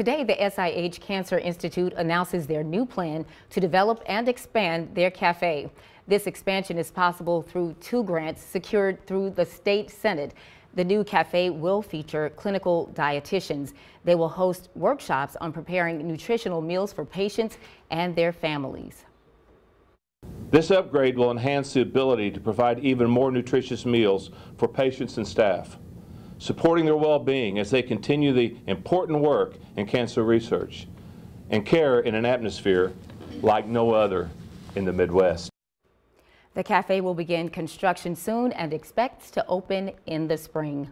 Today, the SIH Cancer Institute announces their new plan to develop and expand their cafe. This expansion is possible through two grants secured through the state senate. The new cafe will feature clinical dietitians. They will host workshops on preparing nutritional meals for patients and their families. This upgrade will enhance the ability to provide even more nutritious meals for patients and staff, supporting their well-being as they continue the important work in cancer research and care in an atmosphere like no other in the Midwest. The cafe will begin construction soon and expects to open in the spring.